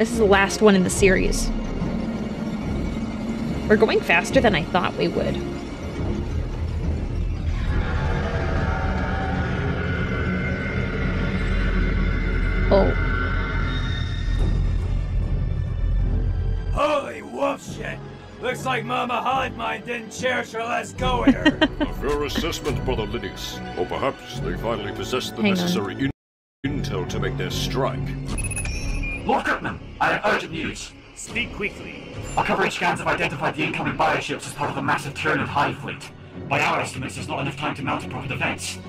This is the last one in the series. We're going faster than I thought we would. Oh. Holy wolf shit! Looks like Mama Hive Mind didn't cherish her last go at her. A fair assessment, Brother Linus. Or perhaps they finally possess the Hang necessary in- intel to make their strike. Lord Goodman, I have urgent news. Speak quickly. Our coverage scans have identified the incoming bioships as part of a massive Tyranid hive fleet. By our estimates, there's not enough time to mount a proper defense.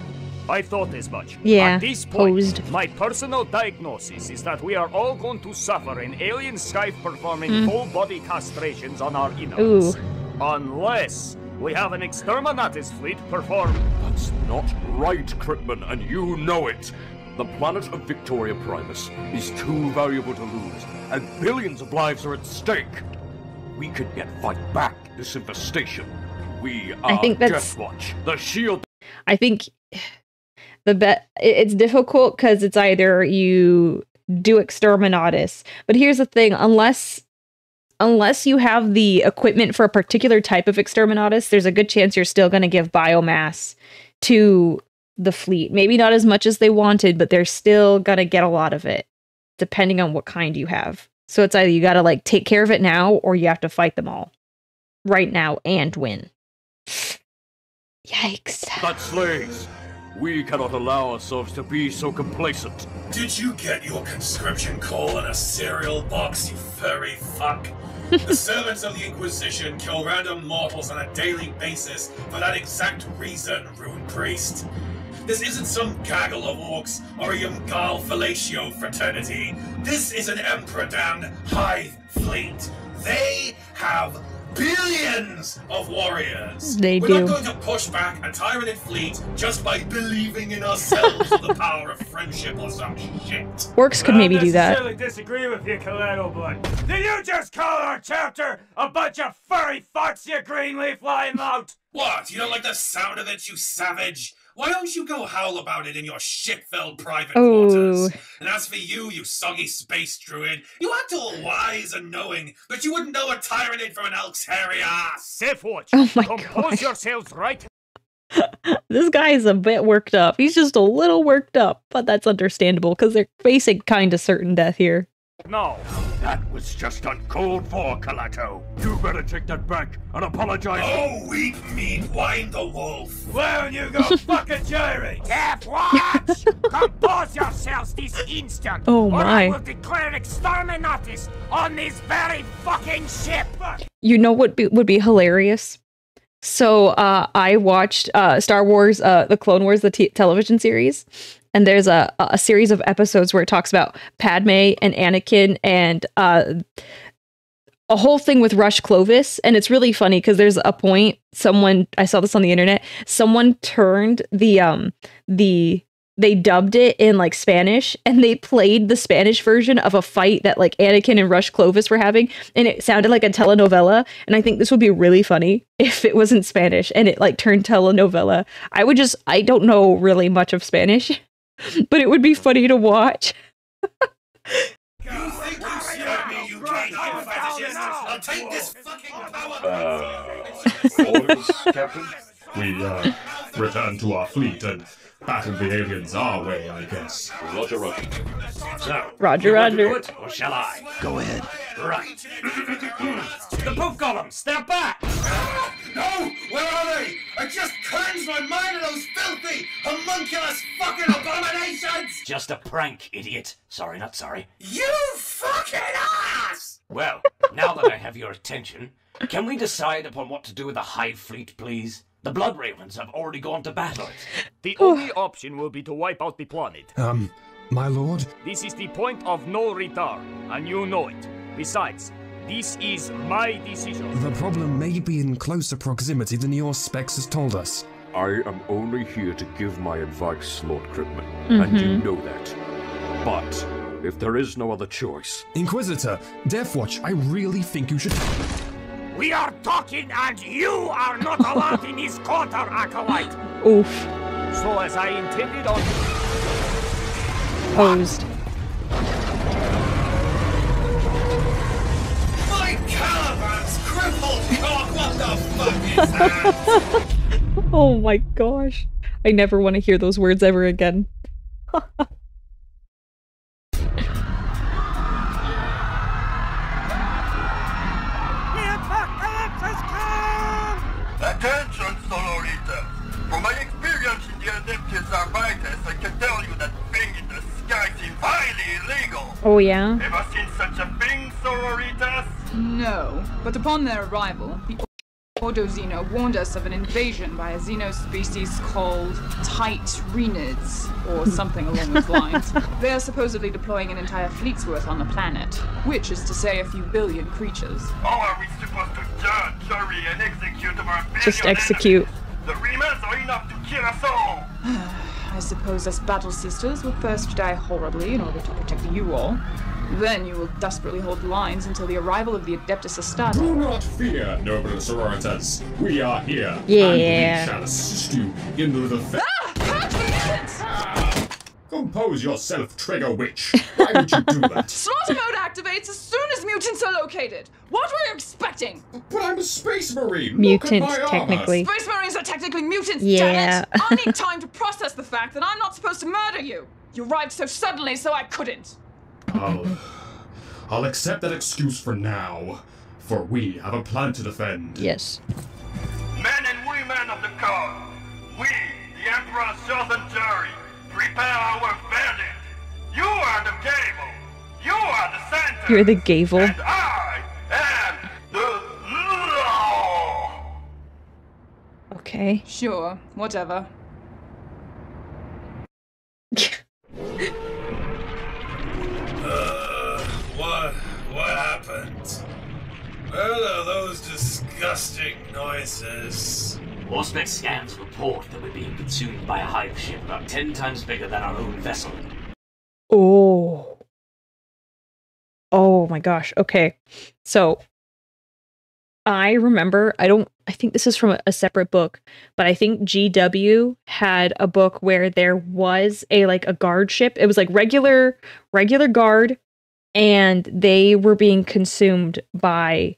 I thought as much. Yeah, At this point, posed. my personal diagnosis is that we are all going to suffer in alien skife performing hmm. full body castrations on our innards. Ooh. Unless we have an exterminatus fleet perform. That's not right, Cryptman, and you know it. The planet of Victoria Primus is too valuable to lose, and billions of lives are at stake. We could yet fight back this infestation. We are I think that's- Deathwatch, the shield I think the bet it's difficult because it's either you do exterminatus, but here's the thing: unless unless you have the equipment for a particular type of exterminatus, there's a good chance you're still going to give biomass to the fleet. Maybe not as much as they wanted, but they're still going to get a lot of it, depending on what kind you have. So it's either you got to like take care of it now, or you have to fight them all right now and win. Yikes! that slaves, We cannot allow ourselves to be so complacent. Did you get your conscription call in a cereal box, you furry fuck? the servants of the Inquisition kill random mortals on a daily basis for that exact reason, Rune Priest. This isn't some gaggle of orcs or a Yumgal fellatio fraternity. This is an Emperor-damned hive fleet. They have billions of warriors. They We're do. not going to push back a Tyranid fleet just by believing in ourselves or the power of friendship or some shit. Orcs could maybe do that. necessarily disagree with you, Collateral Blood. Did you just call our chapter a bunch of furry fucks, you greenleaf lying out? What? You don't like the sound of it, you savage? Why don't you go howl about it in your shit-filled private Ooh. quarters? And as for you, you soggy space druid, you act all wise and knowing, but you wouldn't know a tyranid from an elk's hairy ass. Safe watch. Oh my Compose God. yourselves right. This guy is a bit worked up. He's just a little worked up, but that's understandable because they're facing kind of certain death here. Now. That was just uncalled for, Calato. You better take that back and apologize. Oh, weep meat, whine the wolf. Why don't you go fucking gyrate? Death watch! Compose yourselves this instant! Oh Or my. I will declare exterminatus on this very fucking ship! You know what be, would be hilarious? So uh, I watched uh, Star Wars, uh, the Clone Wars, the t- television series, and there's a a series of episodes where it talks about Padme and Anakin and uh, a whole thing with Rush Clovis, and it's really funny because there's a point someone I saw this on the internet. Someone turned the um the they dubbed it in like Spanish and they played the Spanish version of a fight that like Anakin and Rush Clovis were having and it sounded like a telenovela and I think this would be really funny if it was in Spanish and it like turned telenovela. I would just I don't know really much of Spanish but it would be funny to watch. You think you scared me, you gay fetishist? I'll take this fucking power. Orders, Captain? We, uh, return to our fleet and battle the aliens our way, I guess. Roger, Roger. So, Roger, you want to Roger. it, or shall I? Go ahead. Right. The poop golem, step back! No! Where are they? I just cleansed my mind of those filthy, homunculus fucking abominations! Just a prank, idiot. Sorry, not sorry. You fucking ass! Well, now that I have your attention, can we decide upon what to do with the Hive Fleet, please? The Blood Ravens have already gone to battle. The only option will be to wipe out the planet. Um, my lord? This is the point of no return, and you know it. Besides, this is my decision. The problem may be in closer proximity than your specs has told us. I am only here to give my advice, Lord Cryptman, and you Mm-hmm. know that. But if there is no other choice, Inquisitor, Deathwatch, I really think you should. We are talking, and you are not allowed in this quarter, Acolyte! Oof. So, as I intended on. Posed. Oh my gosh. I never want to hear those words ever again. Attention, Sororitas! From my experience in the Adeptus Arbites, I can tell you that thing in the sky seems highly illegal. Oh yeah? Ever seen such a thing, Sororitas? No, but upon their arrival, the Ordo Xeno warned us of an invasion by a Xeno species called Titrenids, or something along those lines. They are supposedly deploying an entire fleet's worth on the planet, which is to say a few billion creatures. How are we supposed to judge, jury, and execute our Just execute. enemies? The Remas are enough to kill us all! I suppose us battle sisters will first die horribly in order to protect you all. Then you will desperately hold the lines until the arrival of the Adeptus Astartes. Do not fear, noble sororitas. We are here. Yeah. And we shall assist you in the defense. Ah! Compose yourself, Trigger Witch. Why would you do that? Slaughter mode activates as soon as mutants are located. What were you expecting? But I'm a space marine. Mutant, Look at technically. Space Marines are technically mutants, Yeah. damn it! I need time to process the fact that I'm not supposed to murder you. You arrived so suddenly, so I couldn't. I'll, I'll accept that excuse for now, for we have a plan to defend. Yes. Men and women of the cause, we, the Emperor's chosen jury, prepare our verdict. You are the Gable. You are the center. You're the Gavel. And I am the law. Okay. Sure, whatever. What are those disgusting noises? Auspex scans report that we're being consumed by a hive ship about ten times bigger than our own vessel. Oh. Oh my gosh. Okay. So I remember, I don't, I think this is from a, a separate book, but I think GW had a book where there was a like a guard ship. It was like regular, regular guard, and they were being consumed by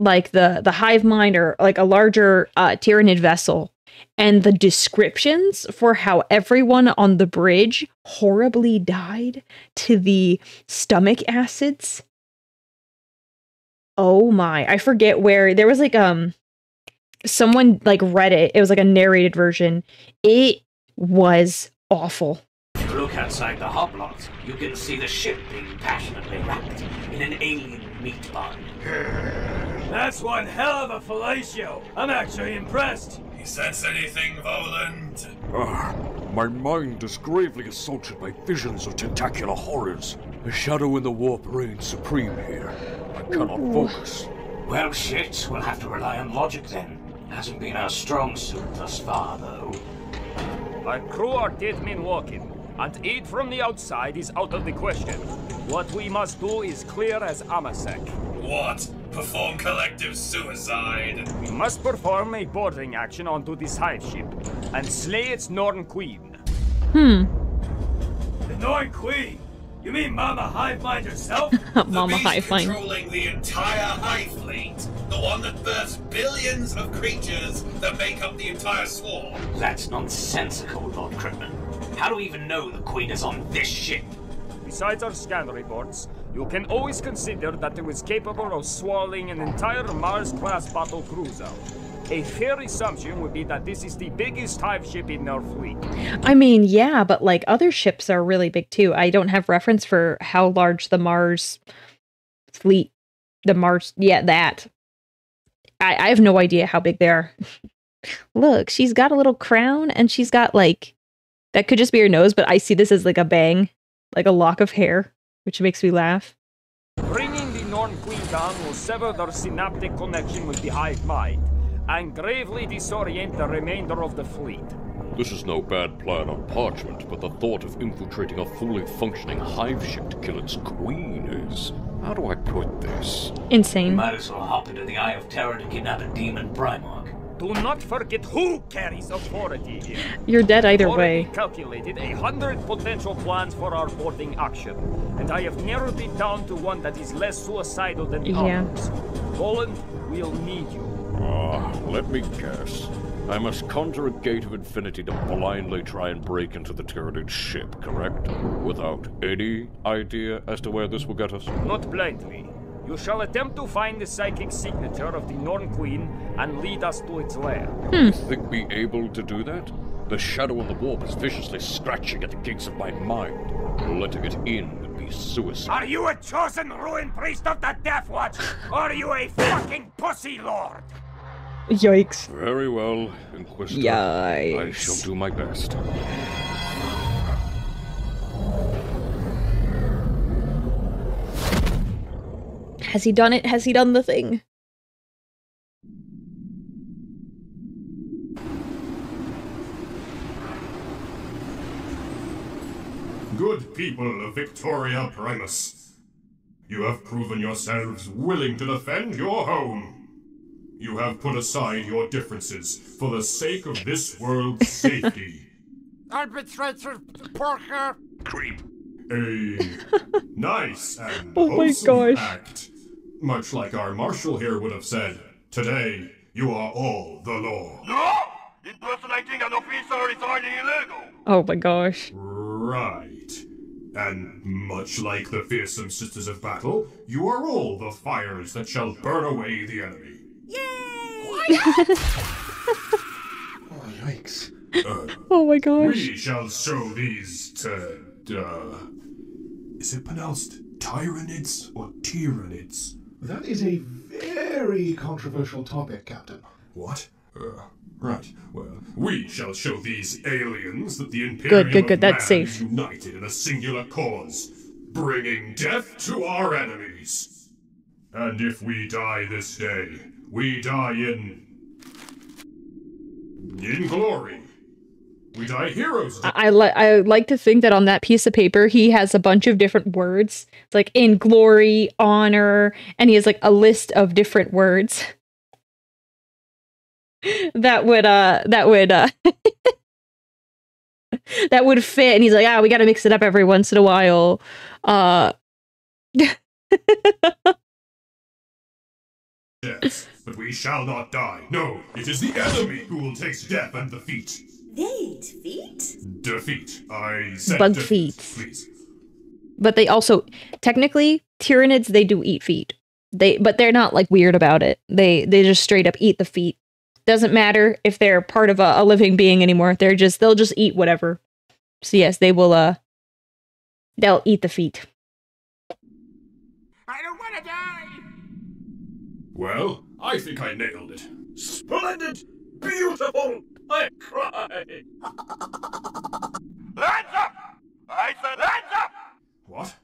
like the the hive mind or like a larger uh tyranid vessel. And the descriptions for how everyone on the bridge horribly died to the stomach acids. Oh my i forget where there was like um someone like read it it was like a narrated version. It was awful. If you look outside the hoplot, you can see the ship being passionately wrapped in an alien meat bun. That's one hell of a fellatio. I'm actually impressed. You sense anything, Voland? Ah, my mind is gravely assaulted by visions of tentacular horrors. The shadow in the warp reigns supreme here. I cannot focus. Well, shit, we'll have to rely on logic then. Hasn't been our strong suit thus far, though. Our crew are dead men walking, and aid from the outside is out of the question. What we must do is clear as Amasec. What? Perform collective suicide? We must perform a boarding action onto this hive ship and slay its Norn Queen. hmm The Norn Queen? You mean Mama Hive Mind herself? mama beast high fine controlling the entire Hive Fleet. The one that births billions of creatures that make up the entire swarm. That's nonsensical, Lord Crippen. How do we even know the Queen is on this ship? Besides our scan reports, you can always consider that it was capable of swallowing an entire Mars-class battle cruiser. A fair assumption would be that this is the biggest hive ship in our fleet. I mean, yeah, but like other ships are really big too. I don't have reference for how large the Mars fleet, the Mars, yeah, that. I, I have no idea how big they are. Look, she's got a little crown and she's got like, that could just be her nose, but I see this as like a bang, like a lock of hair, which makes me laugh. Bringing the Norn Queen down will sever their synaptic connection with the hive mind and gravely disorient the remainder of the fleet. This is no bad plan on parchment, but the thought of infiltrating a fully functioning hive ship to kill its queen is. How do I put this? Insane. Might as well hop into the Eye of Terror to kidnap a demon Primarch. Do not forget who carries authority here. You're dead either Already way. calculated a hundred potential plans for our boarding action, and I have narrowed it down to one that is less suicidal than the Yeah. others. Roland, we'll need you, Ah, let me guess. I must conjure a gate of infinity to blindly try and break into the Tyranid ship, correct? Without any idea as to where this will get us? Not blindly. You shall attempt to find the psychic signature of the Norn Queen and lead us to its lair. Hmm. You think me able to do that? The shadow on the warp is viciously scratching at the gates of my mind. Letting it in would be suicide. Are you a chosen rune priest of the Death Watch? or are you a fucking pussy lord? Yikes. Very well, Inquisitor. I shall do my best. Has he done it? Has he done the thing? Good people of Victoria Primus, you have proven yourselves willing to defend your home. You have put aside your differences for the sake of this world's safety. Arbitrator Porker. Creep. A nice and Oh my gosh. act. Much like our marshal here would have said, today you are all the law. No! Impersonating an officer is highly illegal. Oh my gosh. Right. And much like the fearsome sisters of battle, you are all the fires that shall burn away the enemy. Yay! oh, yikes. Uh, Oh my gosh. we shall show these to. Uh, is it pronounced Tyranids or Tyranids? That is a very controversial topic, Captain. What? Uh, right. Well, we shall show these aliens that the Imperium Good, good, good, of that's Man safe. is united in a singular cause, bringing death to our enemies. And if we die this day, we die in in glory. We die heroes. I, I, li- I like to think that on that piece of paper he has a bunch of different words. It's like in glory, honor, and he has like a list of different words. that would uh that would uh that would fit and he's like, ah, we gotta mix it up every once in a while. Uh death, but we shall not die. No, it is the enemy who will taste death and defeat. They defeat? Defeat. I said Bug defeat, feet. Please. but they also technically Tyranids they do eat feet. They but they're not like weird about it. They they just straight up eat the feet. Doesn't matter if they're part of a, a living being anymore. They're just they'll just eat whatever. So yes, they will uh they'll eat the feet. I don't want to die. Well, I think I nailed it. Splendid! Beautiful! I cry! Hands up! I said hands up! What?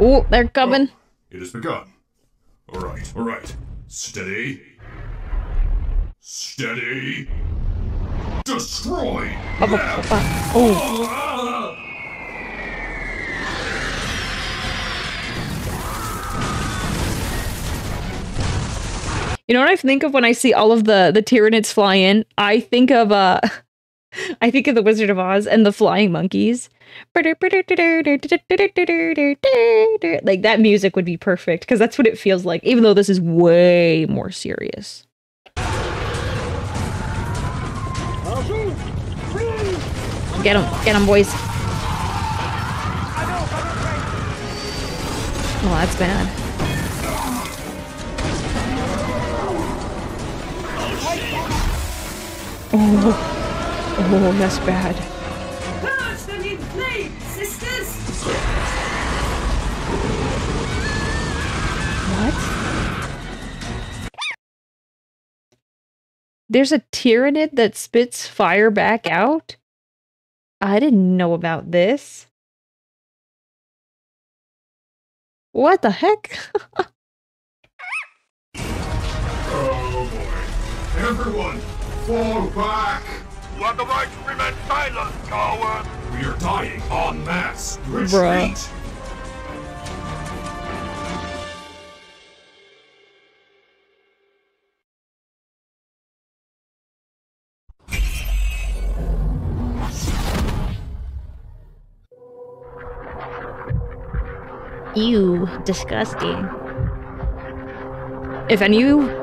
Oh, they're coming. Oh, it has begun. All right, all right. Steady. Steady. Destroy. Oh. You know what I think of when I see all of the the Tyranids fly in? I think of uh I think of the Wizard of Oz and the flying monkeys. Like that music would be perfect because that's what it feels like, even though this is way more serious. Get them, get them, boys. Oh, that's bad. Oh, oh, that's bad. Sisters! What? There's a Tyranid that spits fire back out? I didn't know about this. What the heck? Oh boy. Everyone, fall back. You have the right to remain silent, coward! We are dying en masse. Retreat. Bruh. Ew, disgusting. if any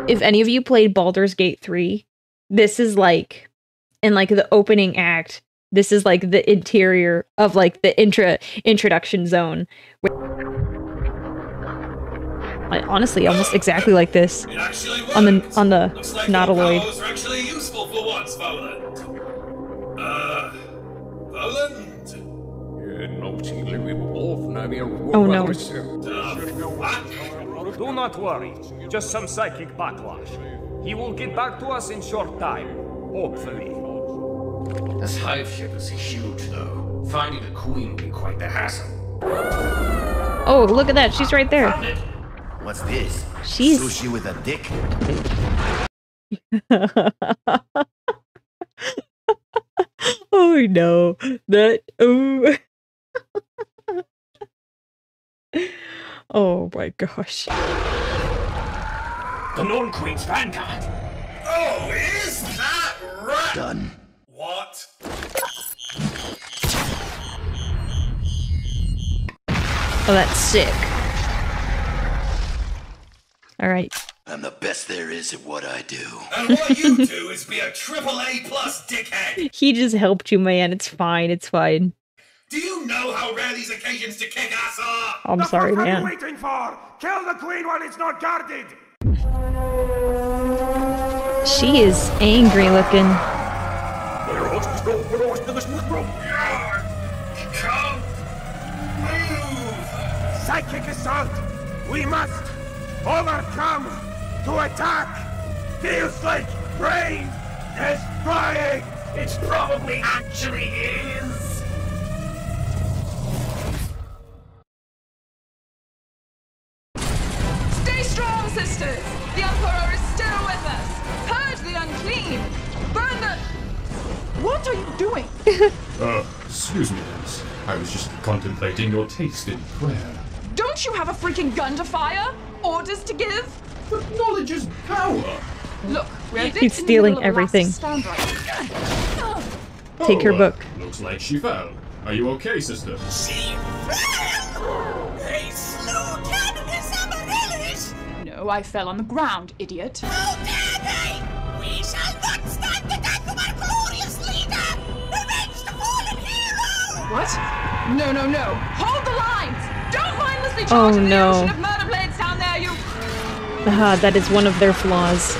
if any of you played Baldur's Gate 3, this is like in like the opening act, this is like the interior of like the intra introduction zone. I, honestly, almost exactly like this on the on the Looks like Nautiloid. your powers are actually useful for once, Voland. Uh, Voland? Oh no. Do not worry. Just some psychic backlash. He will get back to us in short time. Hopefully. This hive ship is huge, though. Finding a queen will be quite the hassle. Oh, look at that. She's right there. What's this? She's- Sushi with a dick? oh no. That oh Oh my gosh. The Norn Queen's vanguard. Oh, is that right? Done. What? Oh, that's sick. All right. I'm the best there is at what I do. And what you do is be a triple A plus dickhead. He just helped you, man. It's fine. It's fine. Do you know how rare these occasions to kick ass are? I'm sorry, What are man. you waiting for? Kill the queen while it's not guarded! She is angry looking. Psychic assault! We must overcome to attack! Feels like brain is flying! It probably actually is. Sisters! The Emperor is still with us! Purge the unclean! Burn the. What are you doing? Uh, excuse me, Liz. I was just contemplating your taste in prayer. Don't you have a freaking gun to fire? Orders to give? But knowledge is power. Look, we're He's stealing everything. Take her Oh, uh, book. Looks like she fell. Are you okay, sister? She slew No, I fell on the ground, idiot. How dare they! We shall not stand the death of our glorious leader! Revenge the fallen hero! What? No, no, no! Hold the lines! Don't mindlessly Oh, charge the no. ocean of murder blades down there, you. Ah, that is one of their flaws.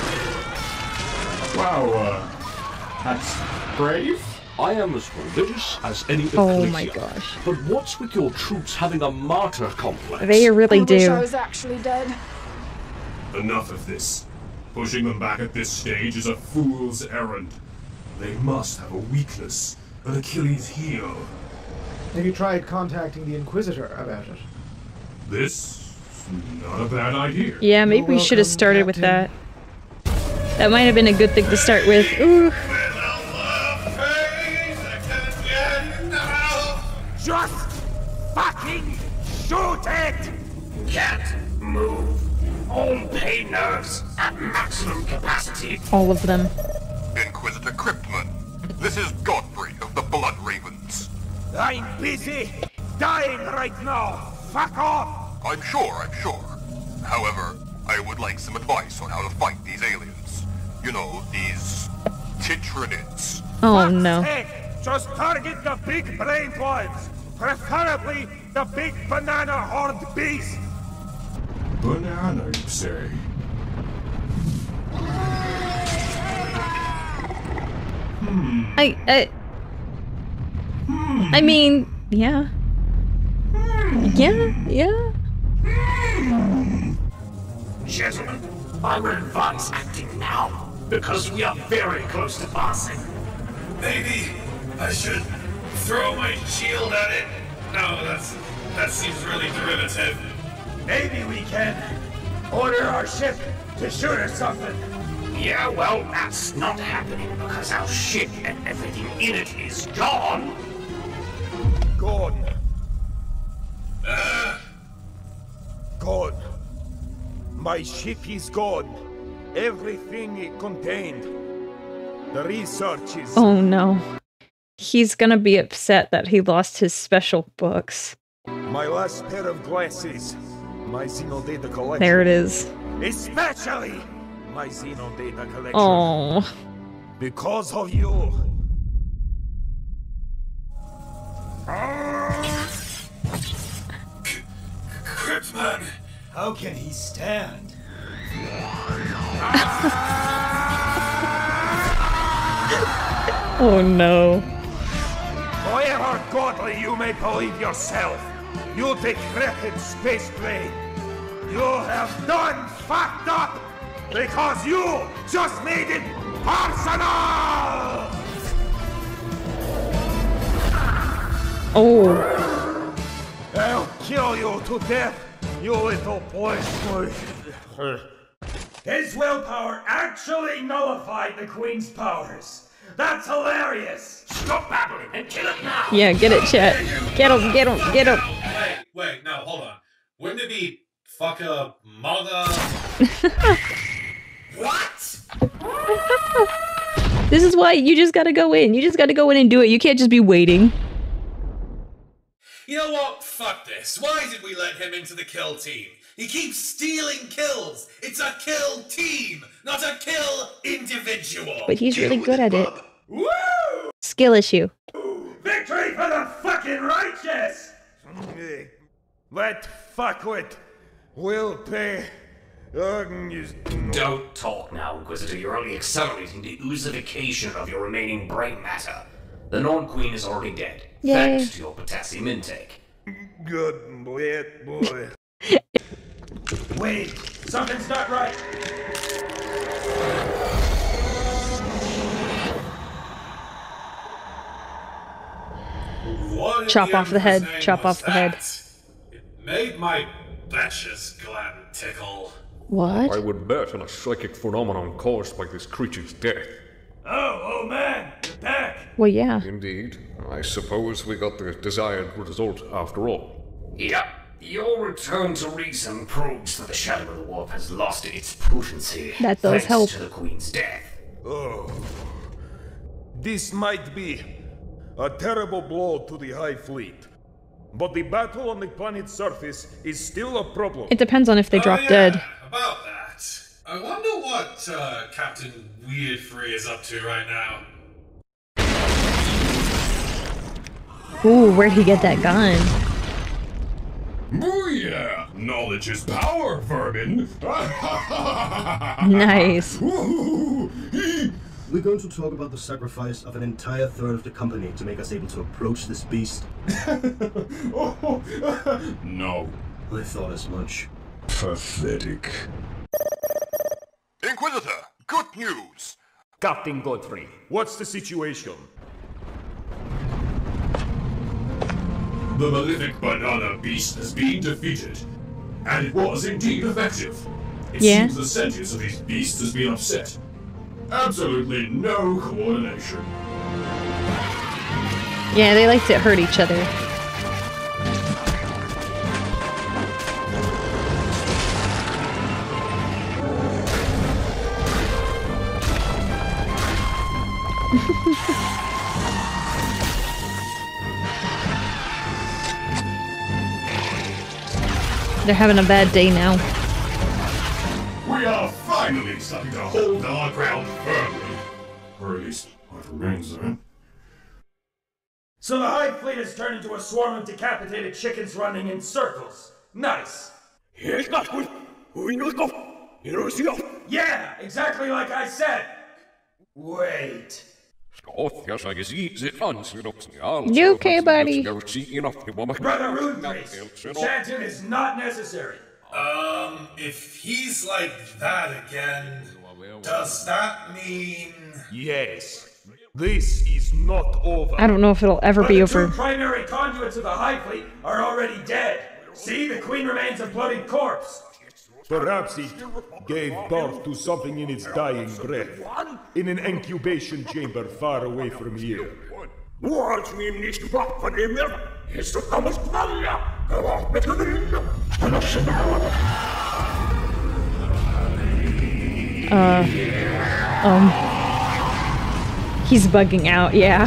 Wow, uh, that's brave. I am as religious as any Oh ecclesia. my gosh. But what's with your troops having a martyr complex? They really I wish I do. was actually dead. Enough of this. Pushing them back at this stage is a fool's errand. They must have a weakness, an Achilles heel. Have you tried contacting the Inquisitor about it? This not a bad idea. Yeah, maybe we should have started with that. That might have been a good thing to start with. Ooh. Just fucking shoot it! Can't move. All pain nerves at maximum capacity. All of them. Inquisitor Cryptman, this is Godfrey of the Blood Ravens. I'm busy dying right now! Fuck off! I'm sure, I'm sure. However, I would like some advice on how to fight these aliens. You know, these Titranids. Oh no. Hey, just target the big brained ones! Preferably the big banana horned beast! Banana, you say? Hmm. I I I mean, yeah. Hmm. Yeah, yeah. Hmm. Gentlemen, I would advise acting now, because we are very close to passing. Maybe I should throw my shield at it. No, that's that seems really derivative. Maybe we can order our ship to shoot or something. Yeah, well, that's not happening because our ship and everything in it is gone. Gone. Gone. My ship is gone. Everything it contained. The research is. Oh no. He's gonna be upset that he lost his special books. My last pair of glasses. My Xenodata collection. There it is. Especially my Xeno data collection. Oh. Because of you. Cryptman! How can he stand? Oh no. However godly you may believe yourself, you decrepit space blade, you have done fucked up because you just made it personal! Oh. I'll kill you to death, you little boy. His willpower actually nullified the Queen's powers. That's hilarious! Stop babbling and kill it now! Yeah, get it, chat. Get him, get him, get him. Wait, wait, no, hold on. Wouldn't it be fucker mother? what? This is why you just gotta go in. You just gotta go in and do it. You can't just be waiting. You know what? Fuck this. Why did we let him into the kill team? He keeps stealing kills. It's a kill team, not a kill individual. But he's really good at it. Woo! Skill issue. Victory for the fucking righteous! That fuckwit will pay. Don't talk now, Inquisitor. You're only accelerating the oozification of your remaining brain matter. The Norn Queen is already dead, Yay. thanks to your potassium intake. Good boy, boy. Wait, something's not right. What Chop off the head, Emperor's name chop off the head. It made my betches gland tickle. What? I would bet on a psychic phenomenon caused by this creature's death. Oh, oh man, you're back. Well, yeah. Indeed. I suppose we got the desired result after all. Yep. Your return to reason proves that the Shadow of the Warp has lost its potency. That does thanks help. to the Queen's death. Oh. This might be a terrible blow to the Hive Fleet. But the battle on the planet's surface is still a problem. It depends on if they Oh, drop yeah, dead. About that. I wonder what uh, Captain Weird Free is up to right now. Ooh, where'd he get that gun? Booyah! Knowledge is power, vermin! Nice. We're going to talk about the sacrifice of an entire third of the company to make us able to approach this beast. no. I thought as much. Pathetic. Inquisitor, good news! Captain Godfrey, what's the situation? The malefic banana beast has been defeated. And it was indeed effective. It Yeah. seems the sentience of these beasts has been upset. Absolutely no coordination. Yeah, they like to hurt each other. They're having a bad day now. We are finally starting to hold our ground firmly. Or at least what remains of it. So the Hive Fleet has turned into a swarm of decapitated chickens running in circles. Nice. Yeah, exactly like I said. Wait. You okay, buddy? Brother Rune Priest, chanting is not necessary. Um, if he's like that again, does that mean. Yes. This is not over. I don't know if it'll ever But be the over. two primary conduits of the Hive Fleet are already dead. See, the Queen remains a bloodied corpse. Perhaps it gave birth to something in its dying breath, in an incubation chamber far away from here. Uh, um, he's bugging out. Yeah.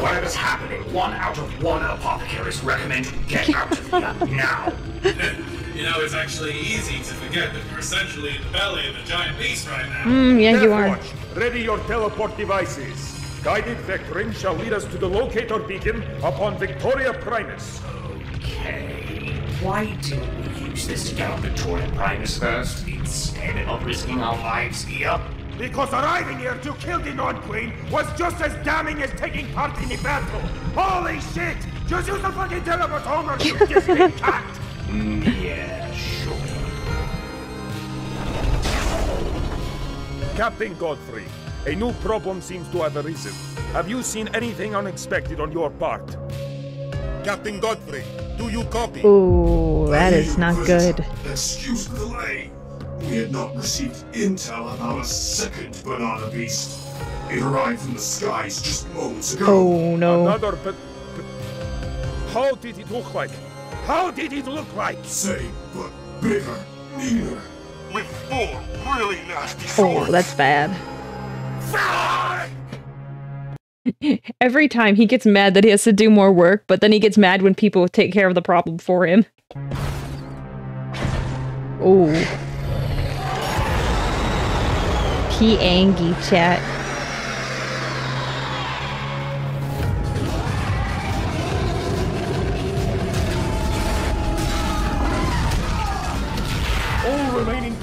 Whatever's happening, one out of one apothecary terrorists recommend you get out of here now. You know, it's actually easy to forget that you're essentially in the belly of a giant beast right now. Mm, yeah, you are. Deathwatch, ready your teleport devices. Guided vectoring shall lead us to the locator beacon upon Victoria Primus. Okay. Why didn't we use this to get on Victoria Primus first, instead of risking our lives here? Because arriving here to kill the Norn Queen was just as damning as taking part in the battle. Holy shit! Just use the fucking teleport home or shoot this big cat! Mm, yeah, sure. Captain Godfrey, a new problem seems to have arisen. Have you seen anything unexpected on your part? Captain Godfrey, do you copy? Ooh, that is not good. Excuse the delay. We had not received intel about a second banana beast. It arrived from the skies just moments ago. Oh no. Another but, but how did it look like? How did it look like? Same, but bigger, meaner. With four really nasty Oh, that's bad. Every time he gets mad that he has to do more work, but then he gets mad when people take care of the problem for him. Oh. He angry, chat.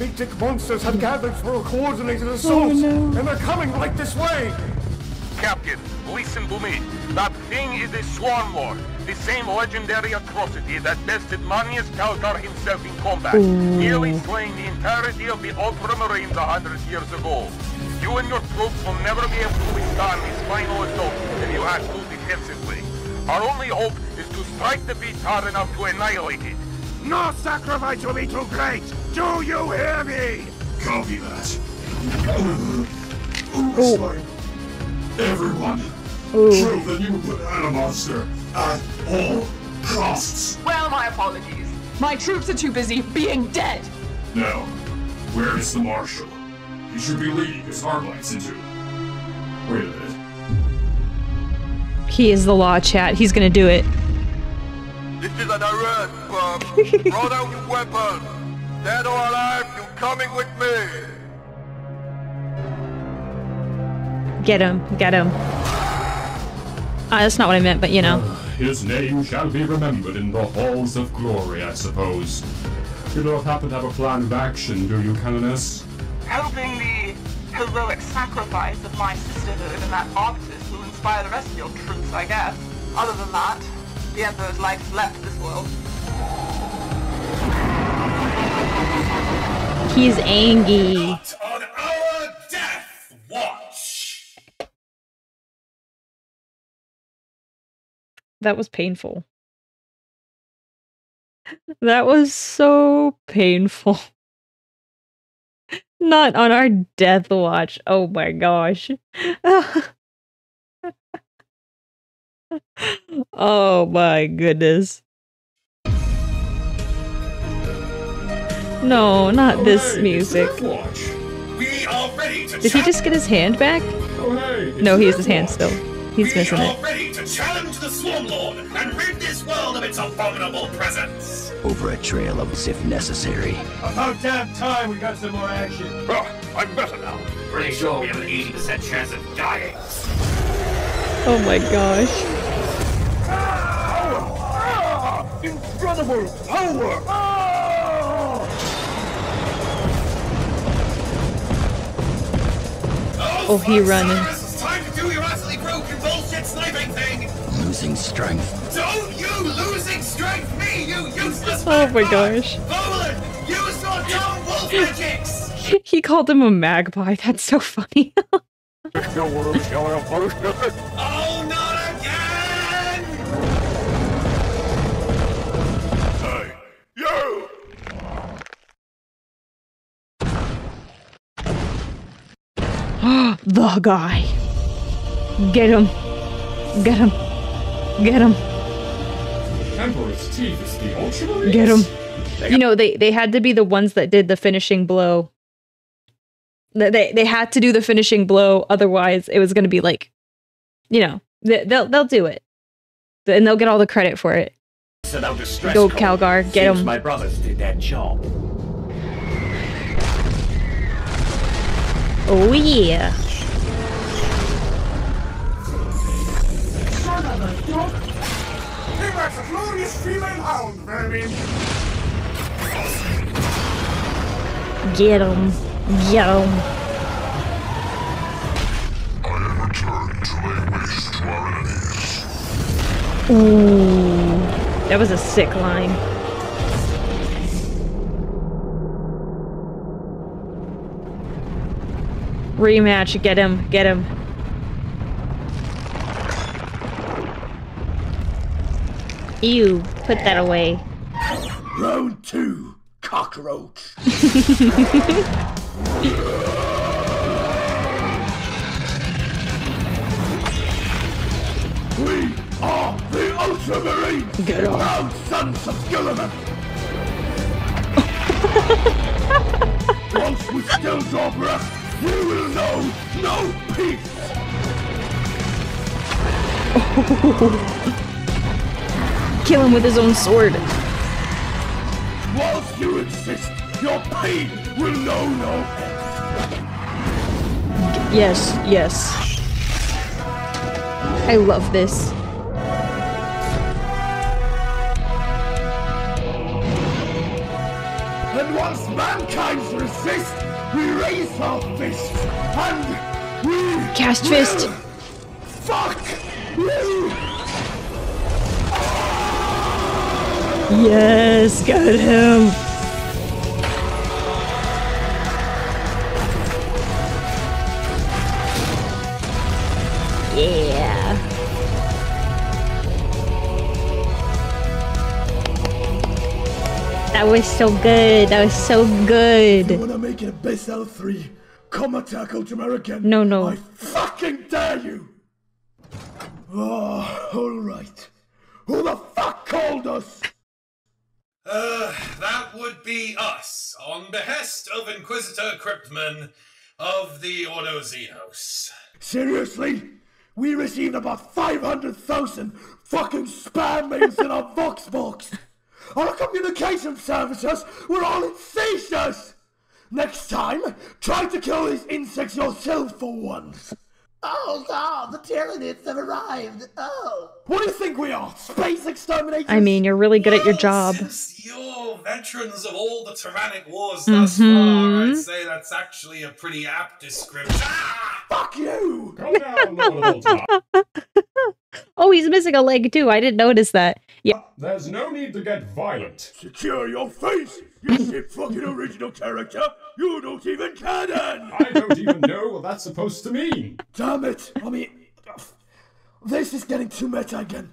All remaining monsters have gathered for a coordinated oh, assault, and they're coming right this way! Captain, listen to me. That thing is a swarm lord, the same legendary atrocity that bested Marneus Calgar himself in combat, Ooh. nearly slaying the entirety of the Ultramarines a hundred years ago. You and your troops will never be able to withstand his final assault if you act too defensively. Our only hope is to strike the beast hard enough to annihilate it. No sacrifice will be too great! Do you hear me? Copy that. Ooh. Everyone, Ooh. kill the new banana monster at all costs. Well, my apologies. My troops are too busy being dead. Now, where is the marshal? He should be leading his Arbites into. Wait a minute. He is the law, chat. He's gonna do it. This is an arrest, Bob. Throw down your weapon. Dead or alive, you coming with me. Get him. Get him. Uh, that's not what I meant, but you know. His name shall be remembered in the halls of glory, I suppose. You don't happen to have a plan of action, do you, Canoness? Helping the heroic sacrifice of my sisterhood and that artist will inspire the rest of your troops, I guess. Other than that, the Emperor's life left this world. He's angry. On our death watch! That was painful. That was so painful. Not on our death watch. Oh my gosh. oh my goodness. No, not oh, this music. We are ready to Did he just get his hand back? Oh, hey! No, he has his hand still. He's we missing are it. ready to challenge the Swarm Lord and rid this world of its abominable presence. Over a trail of if necessary. About damn time we got some more action. I'm better now. Pretty sure we have an 80% chance of dying. Oh my gosh. Incredible power! Ah! Oh, he running. It's time to do your utterly broken bullshit sniping thing. Losing strength. Don't you losing strength me, you useless Oh my gosh. Volan, use your dumb wolf magics! He called him a magpie. That's so funny. oh, not the guy. Get him. Get him. Get him. Emperor's teeth is the Ultramarines? Get him. You know, they they had to be the ones that did the finishing blow. They they, had to do the finishing blow otherwise it was going to be like you know, they, they'll they'll do it. and they'll get all the credit for it. Set out distress Go. Calgar, get him. My brothers did that job. Oh yeah. Son of a dog! He was a glorious female hound, vermin! Get him. Get him. I have returned to lay waste to our enemies. Ooh. That was a sick line. Rematch. Get him. Get him. Ew. Put that away. Round two, cockroach. We are the Ultramarines, Get on. proud sons of Guilliman. Once we still draw breath, we will know no peace. Kill him with his own sword. Whilst you exist, your pain will know no end. Yes, yes. I love this. And once mankind resist, we raise our fist and we Cast will fist. Fuck you! Yes, got him. That was so good. That was so You good. wanna make it a best out of three? Come attack Ultramar again. No, no. I fucking dare you! Oh, alright. Who the fuck called us? Uh, that would be us, on behest of Inquisitor Cryptman of the Ordo Xenos. Seriously? We received about 500,000 fucking spam mails in our Vox box. Our communication services were all in seizures. Next time, try to kill these insects yourself for once. Oh god, the Tyranids have arrived. Oh. What do you think we are? Space exterminators? I mean, you're really good at your job. You're veterans of all the tyrannic wars thus far. I'd say that's actually a pretty apt description. Ah! Fuck you! Calm down, Lord Ultima. Oh, he's missing a leg too. I didn't notice that. Yeah. Ah, there's no need to get violent. Secure your face, you shit fucking original character. You don't even canon. I don't even know what that's supposed to mean. Damn it! I mean, this is getting too meta again.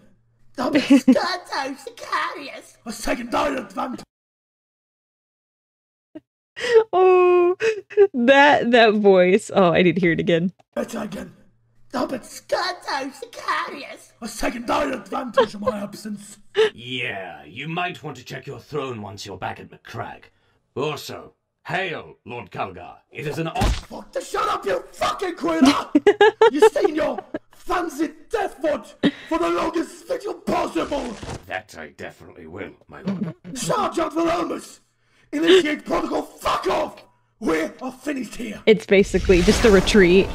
I'm a Cato Sicarius. A secondary advantage. Oh, that that voice. Oh, I need to hear it again. Meta again. I'm a Cato Sicarius. A secondary advantage of my absence. Yeah, you might want to check your throne once you're back at Macragge. Also, hail, Lord Calgar. It is an honor. Fuck to shut up, you fucking quitter! you seen your fancy death foot for the longest vigil possible! That I definitely will, my lord. Sergeant Vilhelmus! Initiate protocol, fuck off! We are finished here! It's basically just a retreat.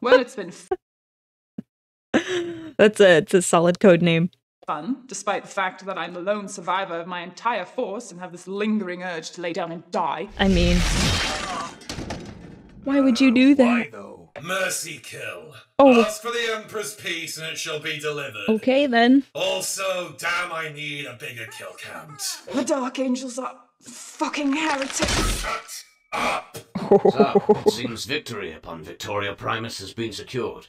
Well, it's been That's a it's a solid code name. fun, despite the fact that I'm the lone survivor of my entire force and have this lingering urge to lay down and die. I mean, why would you do that? Why though? Mercy kill. Oh. Ask for the Emperor's peace and it shall be delivered. Okay then. Also, damn, I need a bigger kill count. The Dark Angels are fucking heretics. So, it seems victory upon Victoria Primus has been secured.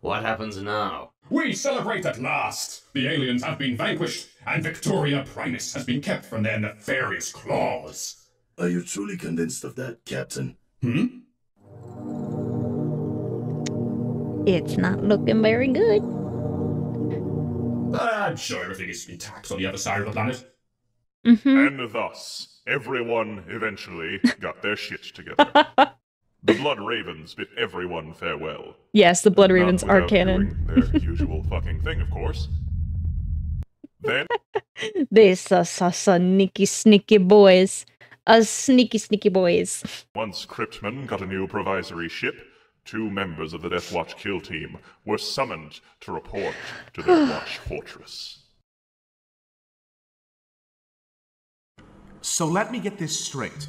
What happens now? We celebrate at last! The aliens have been vanquished, and Victoria Primus has been kept from their nefarious claws. Are you truly convinced of that, Captain? Hmm? It's not looking very good. I'm sure everything is intact on the other side of the planet. Mm-hmm. And thus, everyone eventually got their shit together. The Blood Ravens bid everyone farewell. Yes, the Blood Ravens are canon. doing Their usual fucking thing, of course. Then These are so sneaky, sneaky boys. Us sneaky, sneaky boys. Once Cryptman got a new provisory ship, two members of the Death Watch kill team were summoned to report to their watch fortress. So let me get this straight.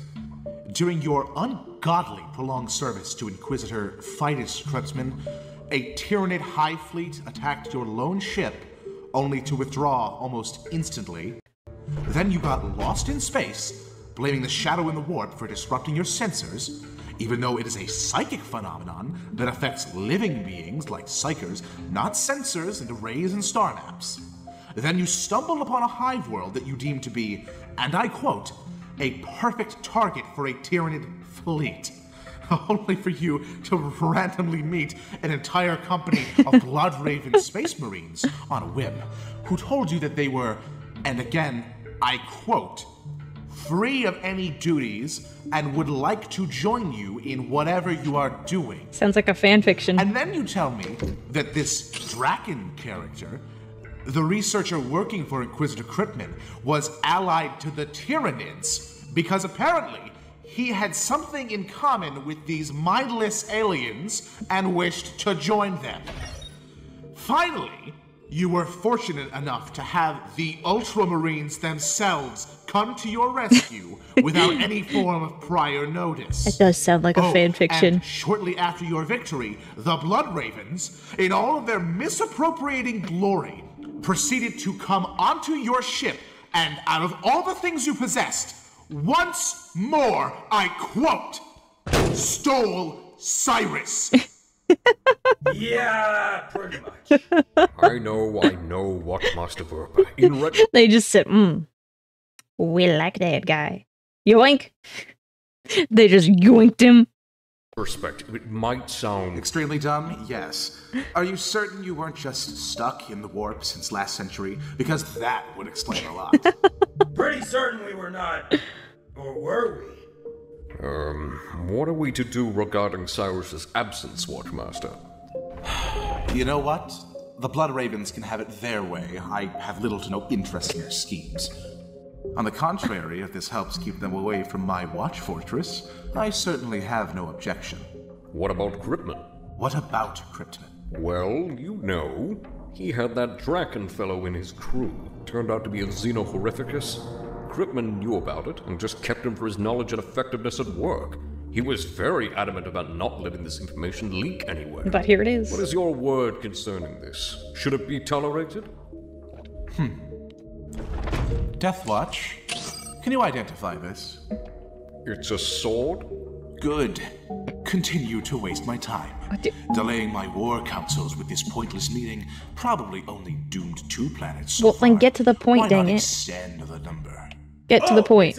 During your ungodly prolonged service to Inquisitor Fidus Krebsman, a Tyranid Hive Fleet attacked your lone ship, only to withdraw almost instantly. Then you got lost in space, blaming the Shadow in the Warp for disrupting your sensors, even though it is a psychic phenomenon that affects living beings like psykers, not sensors and arrays and star maps. Then you stumble upon a hive world that you deem to be, and I quote, a perfect target for a tyranid fleet. Only for you to randomly meet an entire company of Blood Raven Space Marines on a whim, who told you that they were, and again, I quote, free of any duties and would like to join you in whatever you are doing. Sounds like a fan fiction. And then you tell me that this Draken character, the researcher working for Inquisitor Cryptman, was allied to the Tyranids because apparently he had something in common with these mindless aliens and wished to join them. Finally, you were fortunate enough to have the Ultramarines themselves come to your rescue without any form of prior notice. It does sound like a Oh, fan fiction. Shortly after your victory, the Blood Ravens, in all of their misappropriating glory, proceeded to come onto your ship and, out of all the things you possessed, once more, I quote, stole Cyrus. Yeah, pretty much. I know, I know what Master Verba. In ret- they just said, mm, we like that guy. Yoink. they just yoinked him. Perspective, it might sound Extremely dumb? Yes. Are you certain you weren't just stuck in the warp since last century? Because that would explain a lot. Pretty certain we were not. Or were we? Um, what are we to do regarding Cyrus's absence, Watchmaster? you know what? The Blood Ravens can have it their way. I have little to no interest in their schemes. On the contrary, if this helps keep them away from my watch fortress, I certainly have no objection. What about Cryptman? What about Cryptman? Well, you know, he had that Draken fellow in his crew. Turned out to be a Xenohorrificus. Cryptman knew about it and just kept him for his knowledge and effectiveness at work. He was very adamant about not letting this information leak anywhere. But here it is. What is your word concerning this? Should it be tolerated? Hmm. Deathwatch, can you identify this? It's a sword? Good. Continue to waste my time. Delaying my war councils with this pointless meeting probably only doomed two planets so Well, then get to the point, Why dang not it. extend the number? Get to the point.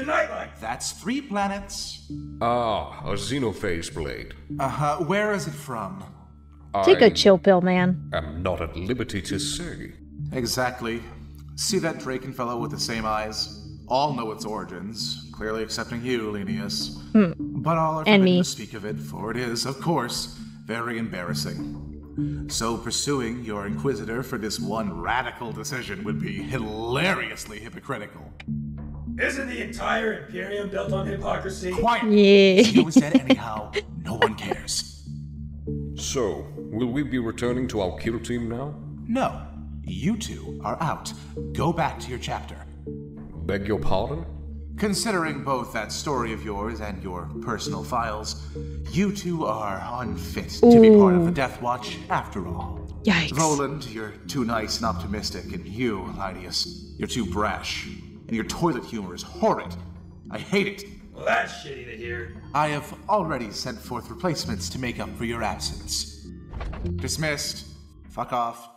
That's three planets. Ah, a Xenophase blade. Uh-huh. Where is it from? Take a I chill pill, man. I'm not at liberty to say. Exactly. See that Draken fellow with the same eyes? All know its origins, clearly excepting you, Linnaeus. Hmm. But all are And forbidden me. to speak of it, for it is, of course, very embarrassing. So pursuing your Inquisitor for this one radical decision would be hilariously hypocritical. Isn't the entire Imperium built on hypocrisy? Quiet! Yeah. He was dead anyhow. No one cares. So, will we be returning to our kill team now? No. You two are out. Go back to your chapter. Beg your pardon? Considering both that story of yours and your personal files, you two are unfit to be part of the Death Watch after all. Yikes. Roland, you're too nice and optimistic, and you, Lydius, you're too brash. And your toilet humor is horrid. I hate it. Well, that's shitty to hear. I have already sent forth replacements to make up for your absence. Dismissed. Fuck off.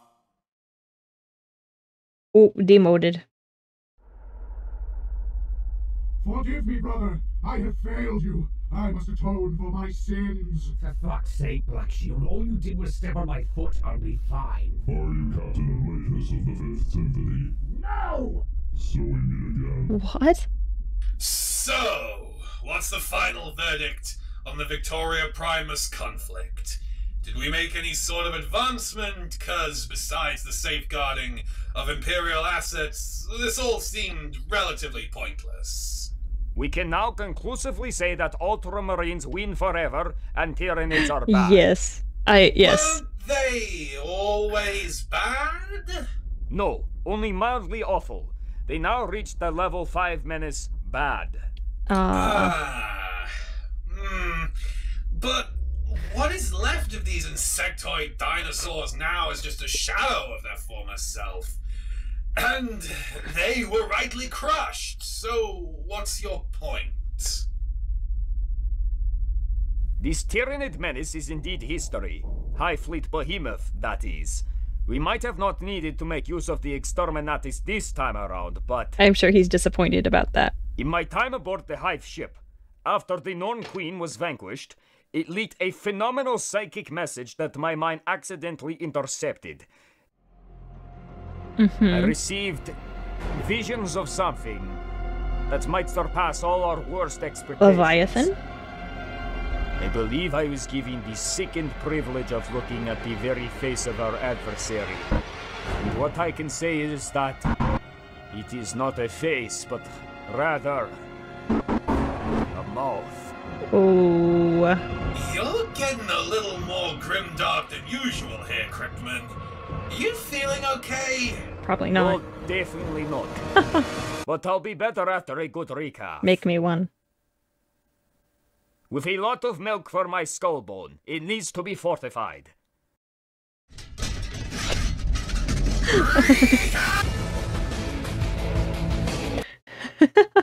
Oh, demoted. Forgive me, brother. I have failed you. I must atone for my sins. For fuck's sake, Black Shield, all you did was step on my foot. I'll be fine. Are you Captain Atlatus of the Fifth Symphony? No! So we meet again. What? So, what's the final verdict on the Victoria Primus conflict? Did we make any sort of advancement? Because besides the safeguarding of Imperial assets, this all seemed relatively pointless. We can now conclusively say that Ultramarines win forever and Tyranids are bad. Yes. I yes. They always bad? No, only mildly awful. They now reached the level 5 menace bad. Uh, Ah. Hmm. But what is left of these insectoid dinosaurs now is just a shadow of their former self. And they were rightly crushed, so what's your point? This Tyranid menace is indeed history. Hive Fleet Behemoth, that is. We might have not needed to make use of the Exterminatus this time around, but I'm sure he's disappointed about that. in my time aboard the Hive ship, after the Norn Queen was vanquished, it leaked a phenomenal psychic message that my mind accidentally intercepted. I Mhm. received visions of something that might surpass all our worst expectations. Leviathan? I believe I was given the sickened privilege of looking at the very face of our adversary. And what I can say is that it is not a face, but rather a mouth. Oh. You're getting a little more grimdark than usual here, Cryptman. You feeling okay? Probably not. Well, definitely not. but I'll be better after a good recap. Make me one. With a lot of milk for my skull bone, it needs to be fortified.